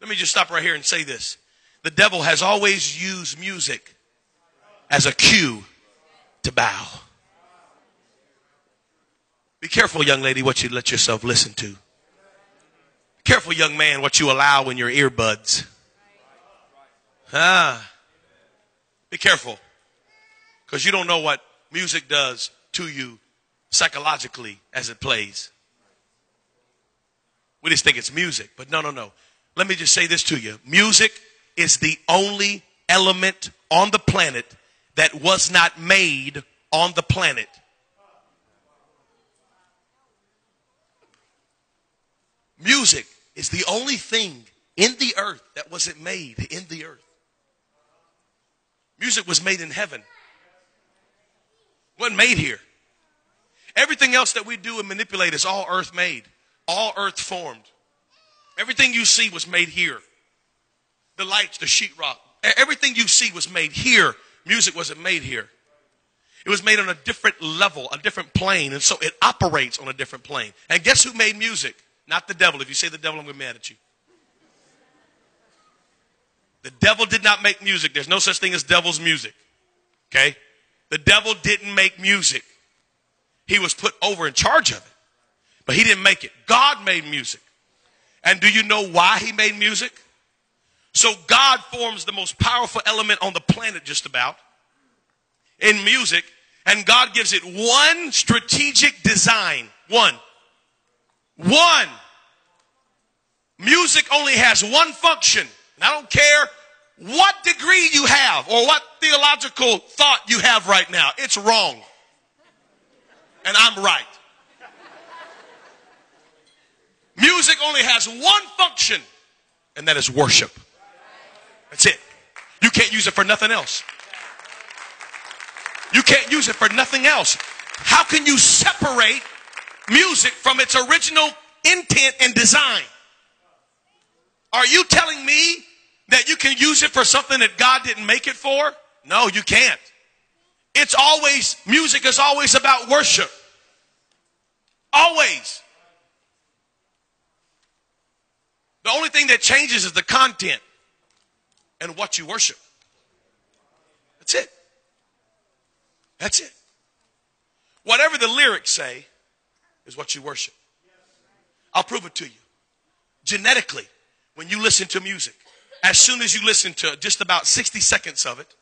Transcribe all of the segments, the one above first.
Let me just stop right here and say this. The devil has always used music as a cue to bow. Be careful, young lady, what you let yourself listen to. Be careful, young man, what you allow in your earbuds. Ah. Be careful. Because you don't know what music does to you psychologically as it plays. We just think it's music, but no, no, no. Let me just say this to you. Music is the only element on the planet that was not made on the planet. Music is the only thing in the earth that wasn't made in the earth. Music was made in heaven. wasn't made here. Everything else that we do and manipulate is all earth made, all earth formed. Everything you see was made here. The lights, the sheetrock, everything you see was made here. Music wasn't made here. It was made on a different level, a different plane, and so it operates on a different plane. And guess who made music? Not the devil. If you say the devil, I'm going to be mad at you. The devil did not make music. There's no such thing as devil's music. Okay? The devil didn't make music. He was put over in charge of it. But he didn't make it. God made music. And do you know why he made music? So God forms the most powerful element on the planet just about in music. And God gives it one strategic design. One. One. Music only has one function. And I don't care what degree you have or what theological thought you have right now. It's wrong. And I'm right. Music only has one function, and that is worship. That's it. You can't use it for nothing else. You can't use it for nothing else. How can you separate music from its original intent and design? Are you telling me that you can use it for something that God didn't make it for? No, you can't. It's always, music is always about worship. Always. The only thing that changes is the content and what you worship. That's it. That's it. Whatever the lyrics say is what you worship. I'll prove it to you. Genetically, when you listen to music, as soon as you listen to just about 60 seconds of it,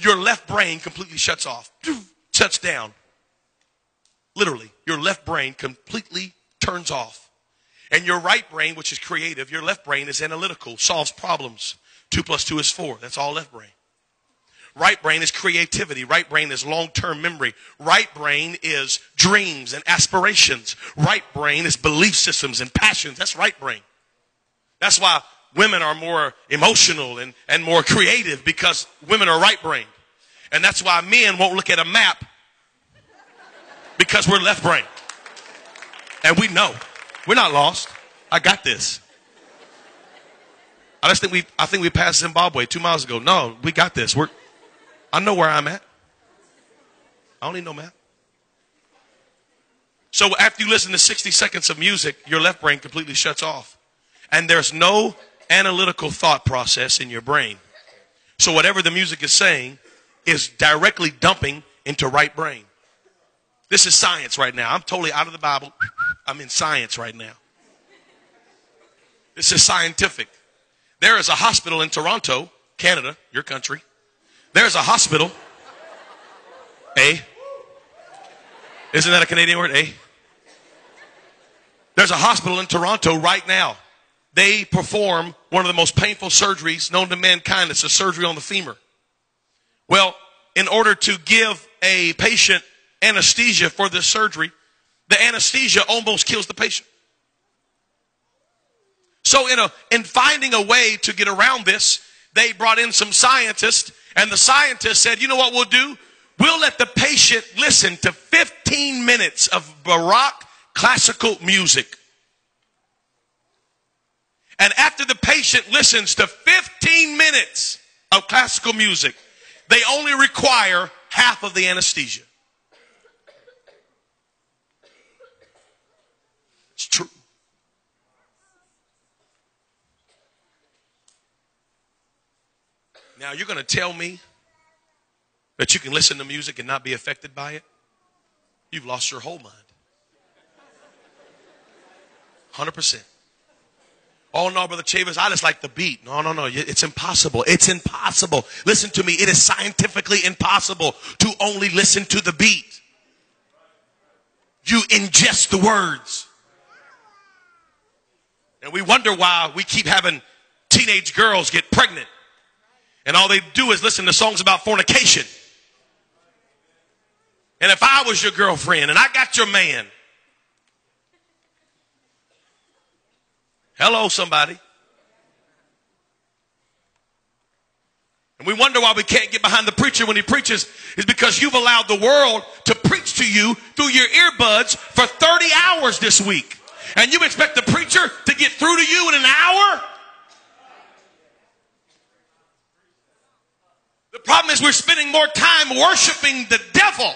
your left brain completely shuts off, shuts down. Literally, your left brain completely turns off. And your right brain, which is creative, your left brain is analytical, solves problems. Two plus two is four. That's all left brain. Right brain is creativity. Right brain is long-term memory. Right brain is dreams and aspirations. Right brain is belief systems and passions. That's right brain. That's why women are more emotional and, and more creative because women are right brain. And that's why men won't look at a map because we're left brain. And we know. We're not lost. I got this. I just think we I think we passed Zimbabwe two miles ago. No, we got this. We're I know where I'm at. I don't need no map. So after you listen to 60 seconds of music, your left brain completely shuts off. And there's no analytical thought process in your brain. So whatever the music is saying is directly dumping into right brain. This is science right now. I'm totally out of the Bible. I'm in science right now. This is scientific. There is a hospital in Toronto, Canada, your country. There's a hospital. A. Isn't that a Canadian word? A. There's a hospital in Toronto right now. They perform one of the most painful surgeries known to mankind. It's a surgery on the femur. Well, in order to give a patient anesthesia for this surgery, the anesthesia almost kills the patient. So in a, in finding a way to get around this, they brought in some scientists and the scientists said, you know what we'll do? We'll let the patient listen to 15 minutes of Baroque classical music. And after the patient listens to 15 minutes of classical music, they only require half of the anesthesia. It's true. Now you're going to tell me that you can listen to music and not be affected by it? You've lost your whole mind. 100%. Oh no, Brother Chavis, I just like the beat. No, no, no. It's impossible. It's impossible. Listen to me. It is scientifically impossible to only listen to the beat. You ingest the words. And we wonder why we keep having teenage girls get pregnant. And all they do is listen to songs about fornication. And if I was your girlfriend and I got your man, hello, somebody. And we wonder why we can't get behind the preacher when he preaches is because you've allowed the world to preach to you through your earbuds for 30 hours this week. And you expect the preacher to get through to you in an hour? Problem is we're spending more time worshiping the devil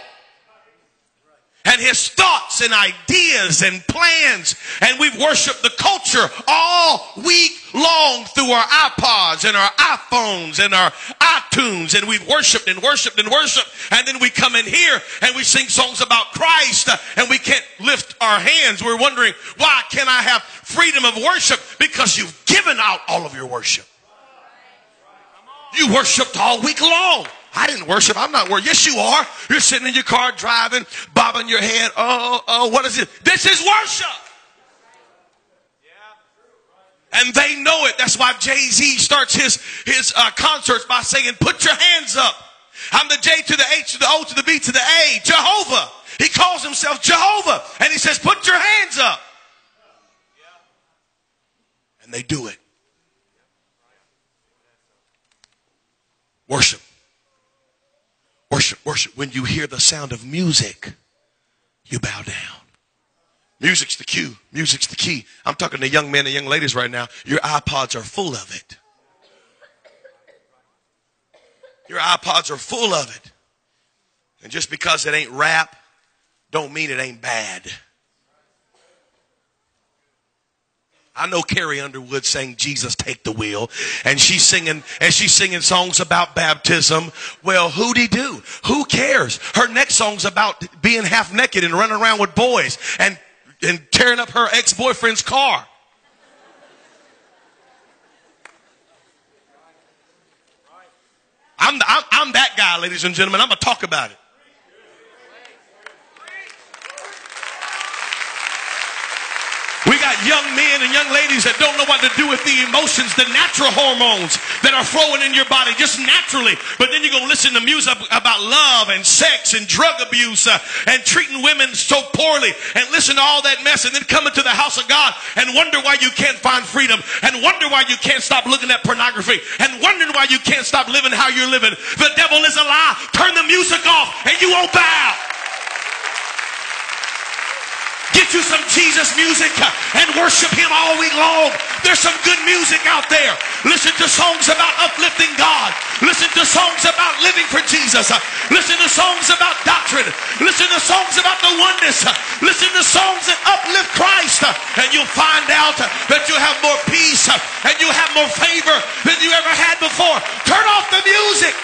and his thoughts and ideas and plans. And we've worshiped the culture all week long through our iPods and our iPhones and our iTunes. And we've worshiped and worshiped and worshiped. And then we come in here and we sing songs about Christ and we can't lift our hands. We're wondering, why can't I have freedom of worship? Because you've given out all of your worship. You worshiped all week long. I didn't worship. I'm not worship. Yes, you are. You're sitting in your car driving, bobbing your head. Oh, oh, what is it? This is worship. And they know it. That's why Jay Z starts his his uh, concerts by saying, "Put your hands up." I'm the J to the H to the O to the B to the A. Jehovah. He calls himself Jehovah, and he says, "Put your hands up." And they do it. Worship. Worship, worship. When you hear the sound of music, you bow down. Music's the cue. Music's the key. I'm talking to young men and young ladies right now. Your iPods are full of it. Your iPods are full of it. And just because it ain't rap, don't mean it ain't bad. I know Carrie Underwood saying Jesus Take the Wheel and she's singing and she's singing songs about baptism. Well, who'd he do? Who cares? Her next song's about being half naked and running around with boys and, and tearing up her ex-boyfriend's car. I'm, I'm, I'm that guy, ladies and gentlemen. I'm going to talk about it. We got young men and young ladies that don't know what to do with the emotions, the natural hormones that are flowing in your body just naturally. But then you're going to listen to music about love and sex and drug abuse uh, and treating women so poorly and listen to all that mess and then come into the house of God and wonder why you can't find freedom and wonder why you can't stop looking at pornography and wondering why you can't stop living how you're living. The devil is a lie. Turn the music off and you won't bow. Get you some Jesus music and worship Him all week long. There's some good music out there. Listen to songs about uplifting God. Listen to songs about living for Jesus. Listen to songs about doctrine. Listen to songs about the oneness. Listen to songs that uplift Christ. And you'll find out that you have more peace and you have more favor than you ever had before. Turn off the music.